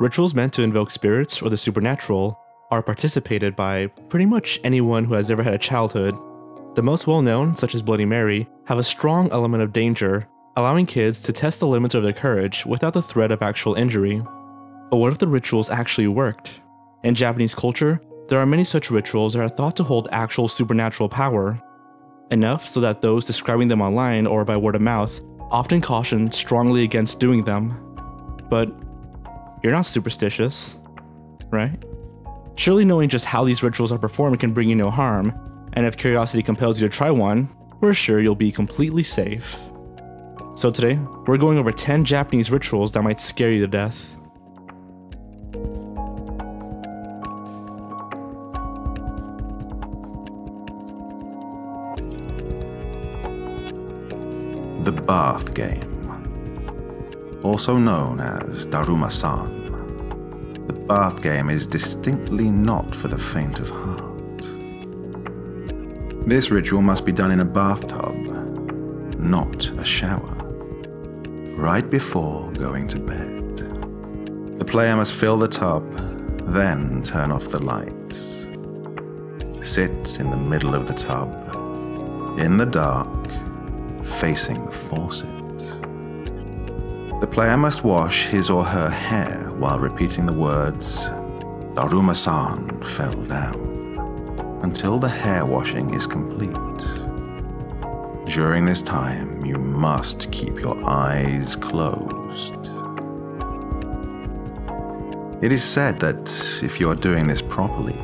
Rituals meant to invoke spirits or the supernatural are participated by pretty much anyone who has ever had a childhood. The most well known, such as Bloody Mary, have a strong element of danger, allowing kids to test the limits of their courage without the threat of actual injury. But what if the rituals actually worked? In Japanese culture, there are many such rituals that are thought to hold actual supernatural power. Enough so that those describing them online or by word of mouth often caution strongly against doing them. But you're not superstitious, right? Surely knowing just how these rituals are performed can bring you no harm, and if curiosity compels you to try one, we're sure you'll be completely safe. So today, we're going over 10 Japanese rituals that might scare you to death. The Bath Game, also known as Daruma-san. The bath game is distinctly not for the faint of heart. This ritual must be done in a bathtub, not a shower, right before going to bed. The player must fill the tub, then turn off the lights. Sit in the middle of the tub, in the dark, facing the faucet. The player must wash his or her hair while repeating the words, Daruma-san fell down, until the hair washing is complete. During this time, you must keep your eyes closed. It is said that if you are doing this properly,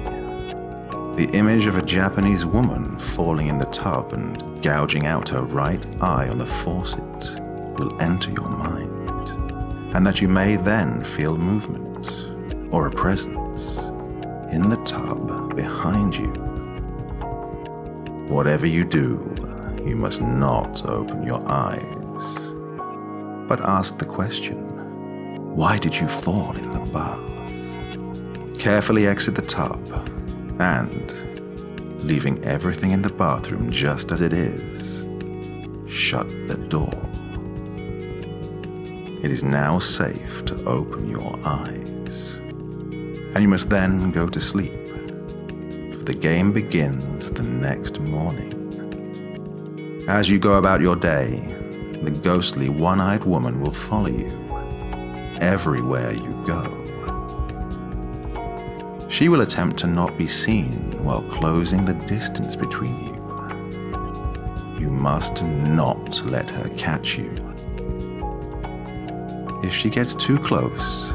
the image of a Japanese woman falling in the tub and gouging out her right eye on the faucet will enter your mind and that you may then feel movement or a presence in the tub behind you. Whatever you do, you must not open your eyes, but ask the question why did you fall in the bath? Carefully exit the tub and, leaving everything in the bathroom just as it is, shut the door. It is now safe to open your eyes. And you must then go to sleep, for the game begins the next morning. As you go about your day, the ghostly one eyed woman will follow you everywhere you go. She will attempt to not be seen while closing the distance between you. You must not let her catch you if she gets too close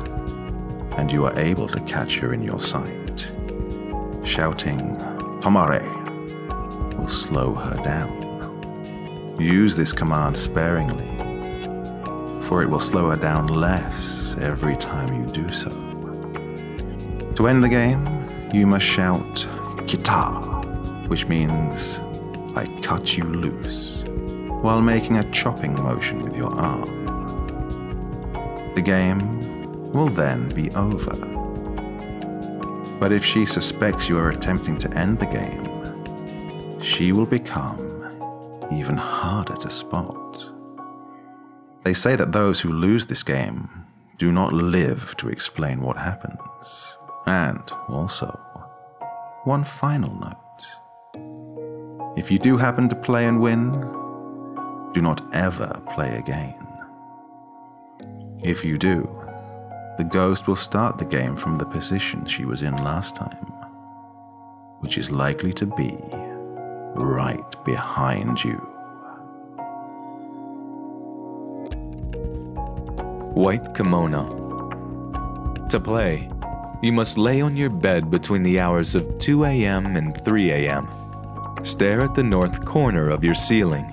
and you are able to catch her in your sight, shouting, Tomare, will slow her down. Use this command sparingly, for it will slow her down less every time you do so. To end the game, you must shout, Kita, which means, I cut you loose, while making a chopping motion with your arm. The game will then be over. But if she suspects you are attempting to end the game, she will become even harder to spot. They say that those who lose this game do not live to explain what happens. And also, one final note. If you do happen to play and win, do not ever play again. If you do, the ghost will start the game from the position she was in last time, which is likely to be right behind you. White kimono. To play, you must lay on your bed between the hours of 2 a.m. and 3 a.m. Stare at the north corner of your ceiling.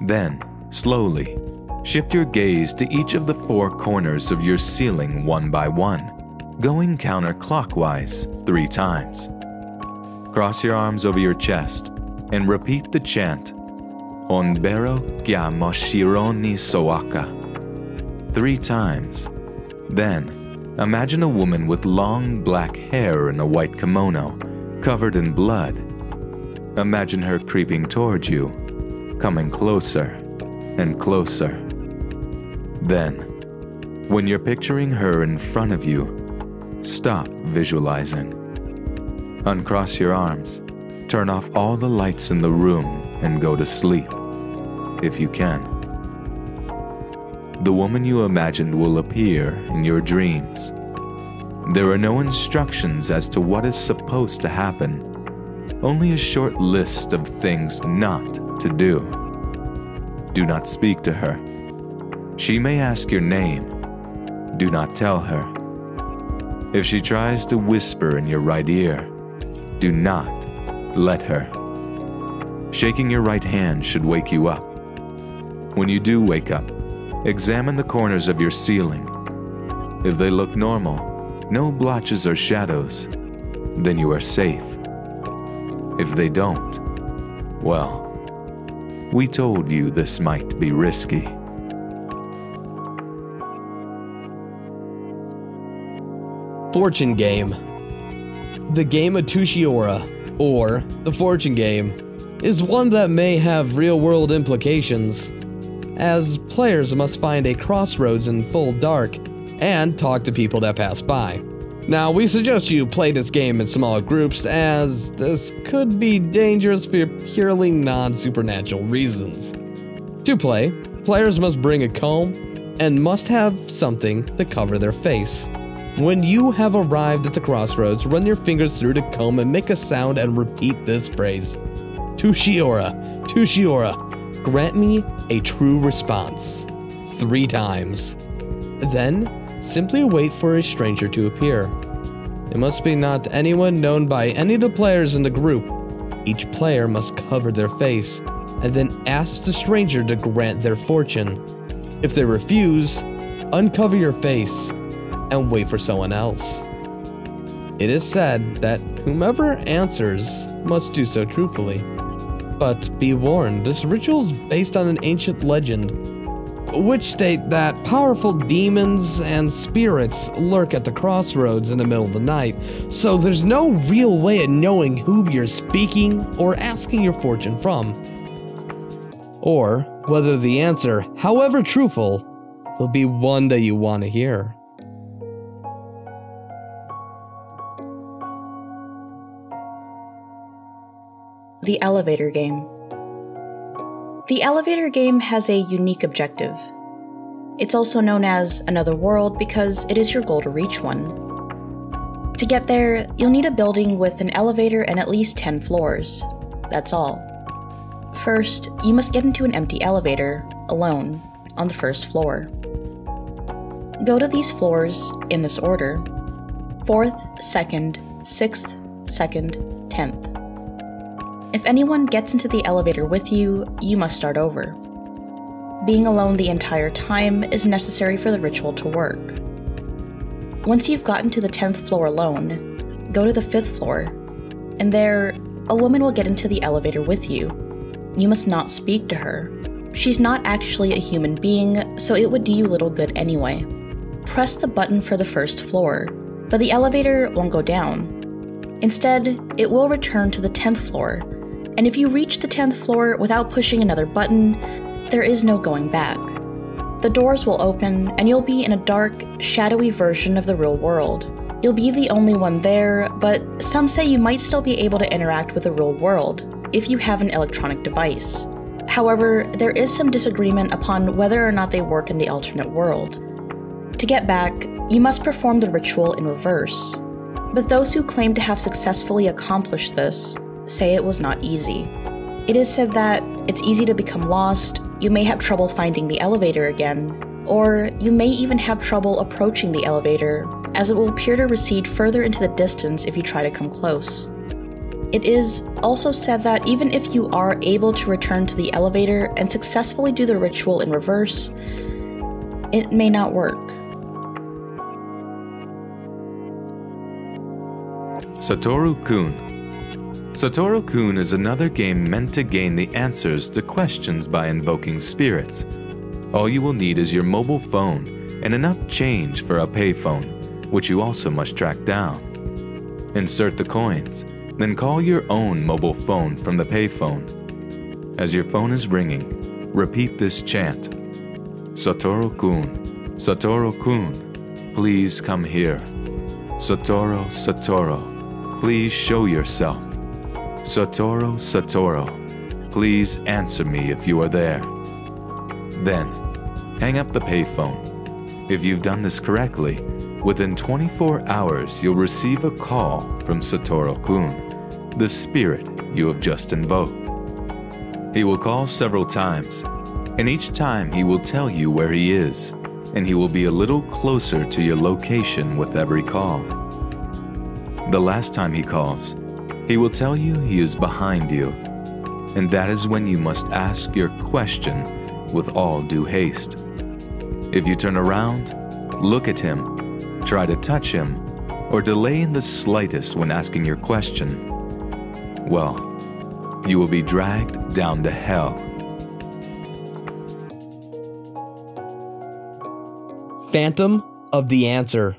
Then, slowly, Shift your gaze to each of the four corners of your ceiling one by one, going counterclockwise three times. Cross your arms over your chest and repeat the chant Onbero kya moshironi soaka three times. Then, imagine a woman with long black hair in a white kimono, covered in blood. Imagine her creeping towards you, coming closer and closer. Then, When you're picturing her in front of you, stop visualizing. Uncross your arms, turn off all the lights in the room, and go to sleep, if you can. The woman you imagined will appear in your dreams. There are no instructions as to what is supposed to happen, only a short list of things not to do. Do not speak to her. She may ask your name. Do not tell her. If she tries to whisper in your right ear, do not let her. Shaking your right hand should wake you up. When you do wake up, examine the corners of your ceiling. If they look normal, no blotches or shadows, then you are safe. If they don't, well, we told you this might be risky. Fortune Game. The game of Tushiora, or the Fortune Game, is one that may have real world implications, as players must find a crossroads in full dark and talk to people that pass by. Now, we suggest you play this game in smaller groups, as this could be dangerous for purely non supernatural reasons. To play, players must bring a comb and must have something to cover their face. When you have arrived at the crossroads, run your fingers through the comb and make a sound and repeat this phrase Tushiora, Tushiora, grant me a true response. Three times. Then, simply wait for a stranger to appear. It must be not anyone known by any of the players in the group. Each player must cover their face and then ask the stranger to grant their fortune. If they refuse, uncover your face and wait for someone else. It is said that whomever answers must do so truthfully. But be warned, this ritual is based on an ancient legend, which state that powerful demons and spirits lurk at the crossroads in the middle of the night, so there's no real way of knowing who you're speaking or asking your fortune from. Or whether the answer, however truthful, will be one that you want to hear. The Elevator Game. The elevator game has a unique objective. It's also known as Another World because it is your goal to reach one. To get there, you'll need a building with an elevator and at least 10 floors. That's all. First, you must get into an empty elevator, alone, on the first floor. Go to these floors in this order 4th, 2nd, 6th, 2nd, 10th. If anyone gets into the elevator with you, you must start over. Being alone the entire time is necessary for the ritual to work. Once you've gotten to the 10th floor alone, go to the 5th floor, and there, a woman will get into the elevator with you. You must not speak to her. She's not actually a human being, so it would do you little good anyway. Press the button for the first floor, but the elevator won't go down. Instead, it will return to the 10th floor and if you reach the 10th floor without pushing another button, there is no going back. The doors will open, and you'll be in a dark, shadowy version of the real world. You'll be the only one there, but some say you might still be able to interact with the real world if you have an electronic device. However, there is some disagreement upon whether or not they work in the alternate world. To get back, you must perform the ritual in reverse. But those who claim to have successfully accomplished this say it was not easy. It is said that it's easy to become lost, you may have trouble finding the elevator again, or you may even have trouble approaching the elevator, as it will appear to recede further into the distance if you try to come close. It is also said that even if you are able to return to the elevator and successfully do the ritual in reverse, it may not work. Satoru Kun Satoru Kun is another game meant to gain the answers to questions by invoking spirits. All you will need is your mobile phone and enough change for a payphone, which you also must track down. Insert the coins, then call your own mobile phone from the payphone. As your phone is ringing, repeat this chant Satoru Kun, Satoru kun, please come here. Satoru, Satoru, please show yourself. Satoru, Satoru, please answer me if you are there. Then, hang up the payphone. If you've done this correctly, within 24 hours you'll receive a call from Satoru kun, the spirit you have just invoked. He will call several times, and each time he will tell you where he is, and he will be a little closer to your location with every call. The last time he calls, he will tell you he is behind you, and that is when you must ask your question with all due haste. If you turn around, look at him, try to touch him, or delay in the slightest when asking your question, well, you will be dragged down to hell. Phantom of the Answer.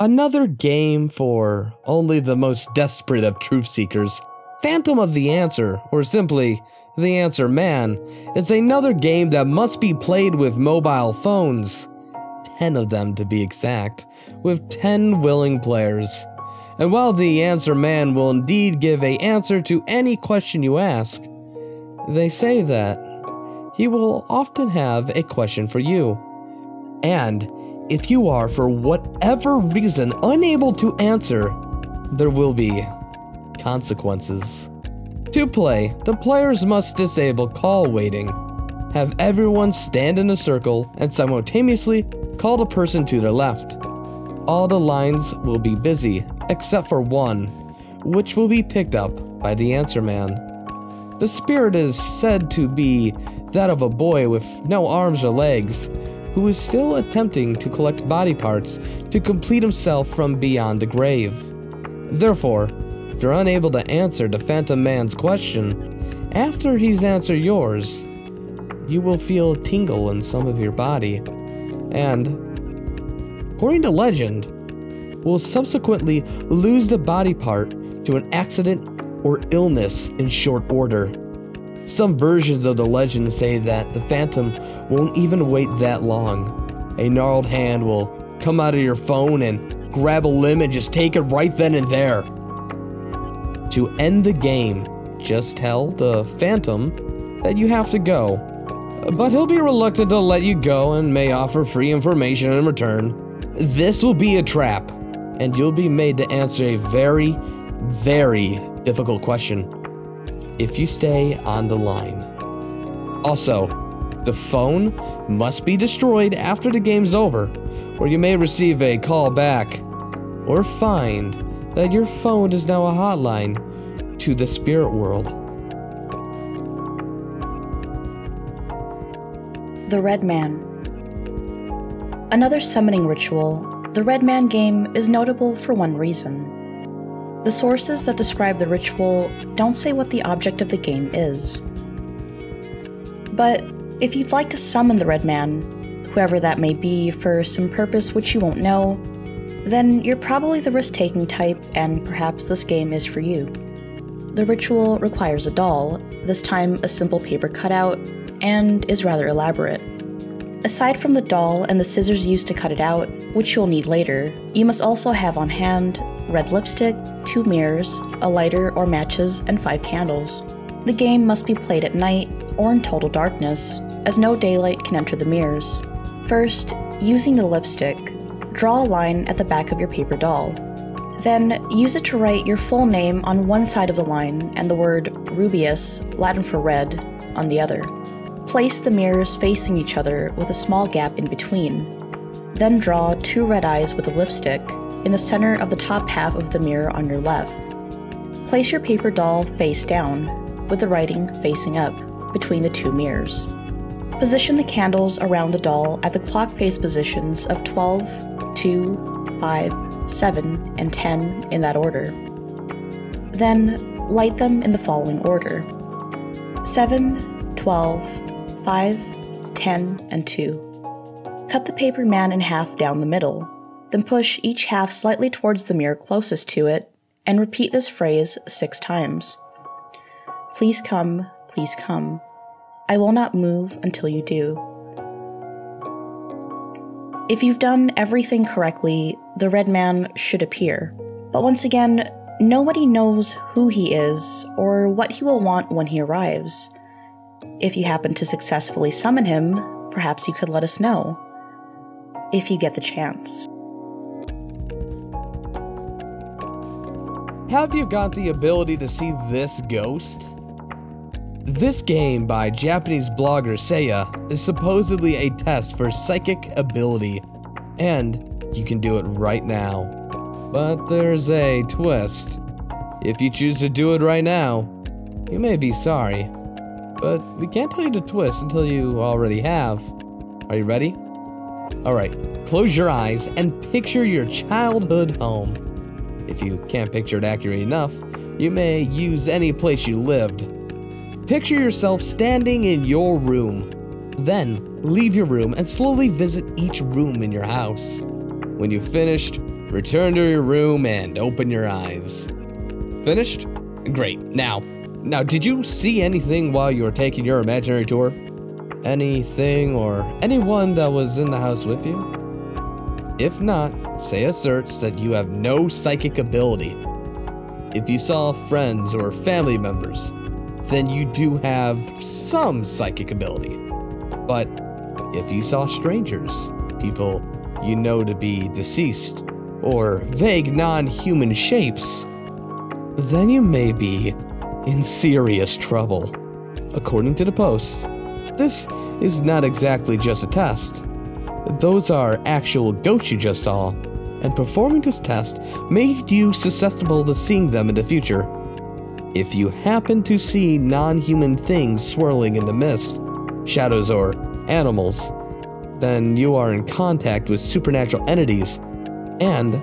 Another game for only the most desperate of truth seekers. Phantom of the Answer, or simply The Answer Man, is another game that must be played with mobile phones. 10 of them to be exact, with 10 willing players. And while the answer man will indeed give a answer to any question you ask, they say that he will often have a question for you. And if you are, for whatever reason, unable to answer, there will be consequences. To play, the players must disable call waiting, have everyone stand in a circle, and simultaneously call the person to their left. All the lines will be busy, except for one, which will be picked up by the answer man. The spirit is said to be that of a boy with no arms or legs, who is still attempting to collect body parts to complete himself from beyond the grave. Therefore, if you're unable to answer the Phantom Man's question, after he's answered yours, you will feel a tingle in some of your body, and, according to legend, will subsequently lose the body part to an accident or illness in short order. Some versions of the legend say that the phantom won't even wait that long. A gnarled hand will come out of your phone and grab a limb and just take it right then and there. To end the game, just tell the phantom that you have to go. But he'll be reluctant to let you go and may offer free information in return. This will be a trap, and you'll be made to answer a very, very difficult question if you stay on the line. Also, the phone must be destroyed after the game's over, or you may receive a call back, or find that your phone is now a hotline to the spirit world. The Red Man. Another summoning ritual, the Red Man game is notable for one reason. The sources that describe the ritual don't say what the object of the game is. But if you'd like to summon the Red Man, whoever that may be, for some purpose which you won't know, then you're probably the risk taking type, and perhaps this game is for you. The ritual requires a doll, this time a simple paper cutout, and is rather elaborate. Aside from the doll and the scissors used to cut it out, which you'll need later, you must also have on hand red lipstick, two mirrors, a lighter or matches, and five candles. The game must be played at night or in total darkness, as no daylight can enter the mirrors. First, using the lipstick, draw a line at the back of your paper doll. Then, use it to write your full name on one side of the line and the word Rubeus, Latin for red, on the other. Place the mirrors facing each other with a small gap in between. Then draw two red eyes with a lipstick in the center of the top half of the mirror on your left. Place your paper doll face down, with the writing facing up, between the two mirrors. Position the candles around the doll at the clock face positions of 12, 2, 5, 7, and 10 in that order. Then light them in the following order 7, 12, 5, 10, and 2. Cut the paper man in half down the middle then push each half slightly towards the mirror closest to it, and repeat this phrase six times. Please come, please come. I will not move until you do. If you've done everything correctly, the red man should appear. But once again, nobody knows who he is or what he will want when he arrives. If you happen to successfully summon him, perhaps you could let us know. If you get the chance. Have you got the ability to see this ghost? This game by Japanese blogger Seiya is supposedly a test for psychic ability, and you can do it right now. But there's a twist. If you choose to do it right now, you may be sorry. But we can't tell you the twist until you already have. Are you ready? Alright, close your eyes and picture your childhood home. If you can't picture it accurately enough, you may use any place you lived. Picture yourself standing in your room. Then, leave your room and slowly visit each room in your house. When you've finished, return to your room and open your eyes. Finished? Great. Now, now did you see anything while you were taking your imaginary tour? Anything or anyone that was in the house with you? If not, Seiya asserts that you have no psychic ability. If you saw friends or family members, then you do have some psychic ability. But if you saw strangers, people you know to be deceased, or vague non human shapes, then you may be in serious trouble. According to the post, this is not exactly just a test. Those are actual ghosts you just saw, and performing this test made you susceptible to seeing them in the future. If you happen to see non human things swirling in the mist, shadows, or animals, then you are in contact with supernatural entities and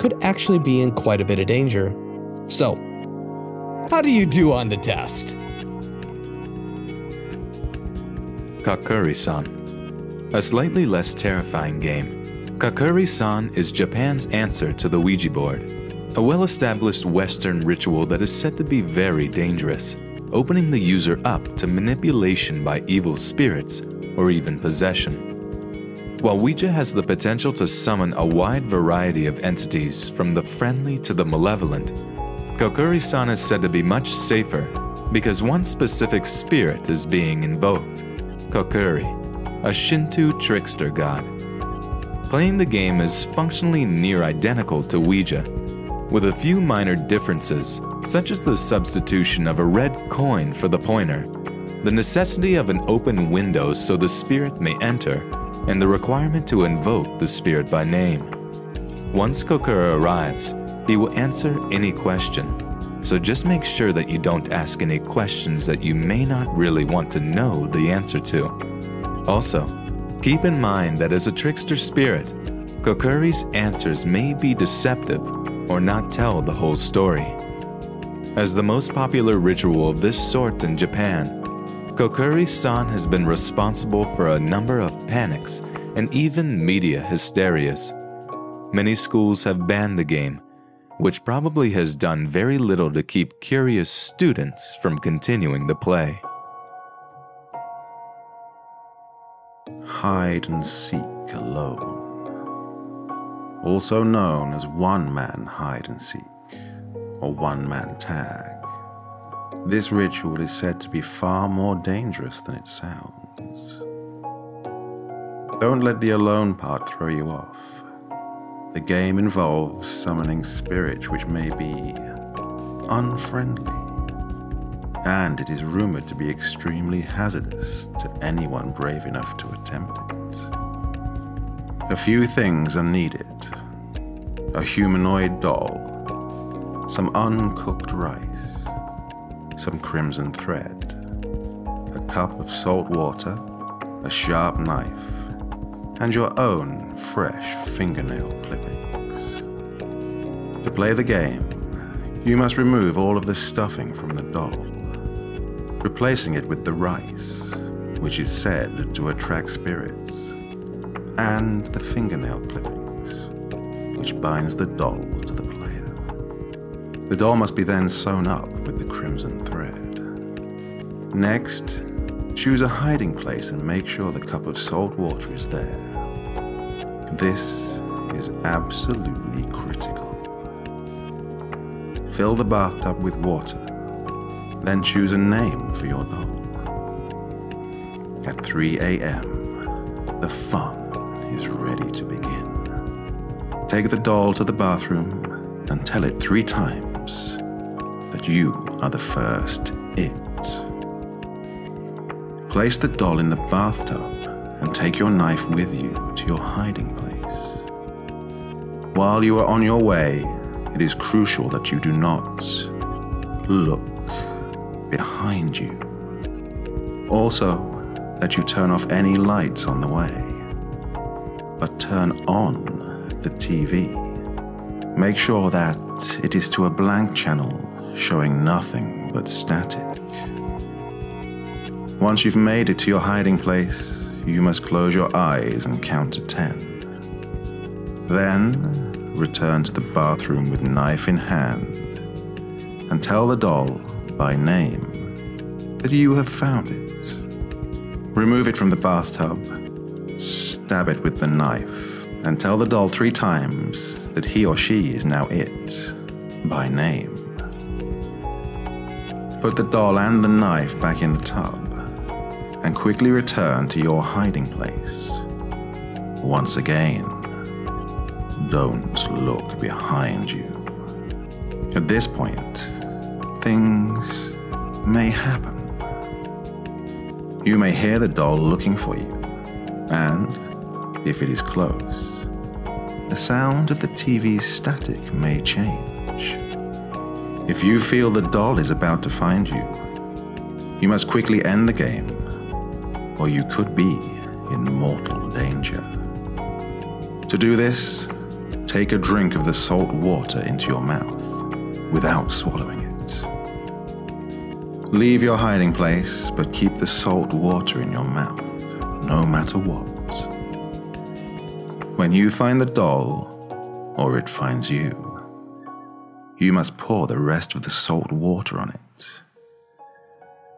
could actually be in quite a bit of danger. So, how do you do on the test? Kokuri san. A slightly less terrifying game, Kokuri san is Japan's answer to the Ouija board, a well established Western ritual that is said to be very dangerous, opening the user up to manipulation by evil spirits or even possession. While Ouija has the potential to summon a wide variety of entities from the friendly to the malevolent, Kokuri san is said to be much safer because one specific spirit is being invoked Kokuri, a Shinto trickster god. Playing the game is functionally near identical to Ouija, with a few minor differences, such as the substitution of a red coin for the pointer, the necessity of an open window so the spirit may enter, and the requirement to invoke the spirit by name. Once Kokuri arrives, he will answer any question, so just make sure that you don't ask any questions that you may not really want to know the answer to. Also, keep in mind that as a trickster spirit, Kokuri's answers may be deceptive or not tell the whole story. As the most popular ritual of this sort in Japan, Kokuri san has been responsible for a number of panics and even media hysterias. Many schools have banned the game, which probably has done very little to keep curious students from continuing the play. Hide and seek alone. Also known as one man hide and seek, or one man tag. This ritual is said to be far more dangerous than it sounds. Don't let the alone part throw you off. The game involves summoning spirits which may be unfriendly, and it is rumored to be extremely hazardous to anyone brave enough to attempt it. A few things are needed a humanoid doll, some uncooked rice, some crimson thread, a cup of salt water, a sharp knife, and your own fresh fingernail clippings. To play the game, you must remove all of the stuffing from the doll, replacing it with the rice, which is said to attract spirits, and the fingernail clippings, which binds the doll to the player. The doll must be then sewn up with the crimson thread. Next, choose a hiding place and make sure the cup of salt water is there. This is absolutely critical. Fill the bathtub with water, then choose a name for your doll. At 3 a.m., the fun is ready to begin. Take the doll to the bathroom and tell it three times that you are the first it. Place the doll in the bathtub and take your knife with you to your hiding place. While you are on your way, it is crucial that you do not look behind you. Also, that you turn off any lights on the way, but turn on the TV. Make sure that it is to a blank channel showing nothing but static. Once you've made it to your hiding place, you must close your eyes and count to ten. Then return to the bathroom with knife in hand and tell the doll by name that you have found it. Remove it from the bathtub, stab it with the knife, and tell the doll three times that he or she is now it by name. Put the doll and the knife back in the tub and quickly return to your hiding place. Once again, don't look behind you. At this point, things may happen. You may hear the doll looking for you, and, if it is close, the sound of the TV's static may change. If you feel the doll is about to find you, you must quickly end the game, or you could be in mortal danger. To do this, take a drink of the salt water into your mouth without swallowing it. Leave your hiding place, but keep the salt water in your mouth, no matter what. When you find the doll, or it finds you, you must pour the rest of the salt water on it.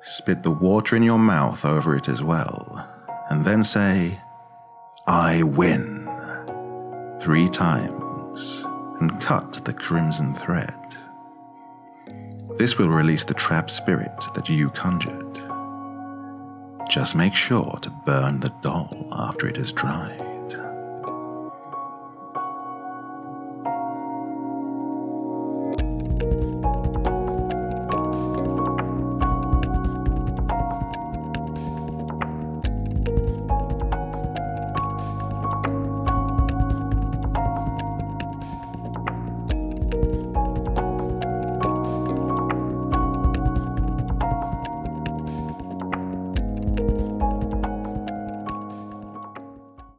Spit the water in your mouth over it as well, and then say, I win, three times, and cut the crimson thread. This will release the trapped spirit that you conjured. Just make sure to burn the doll after it is dried.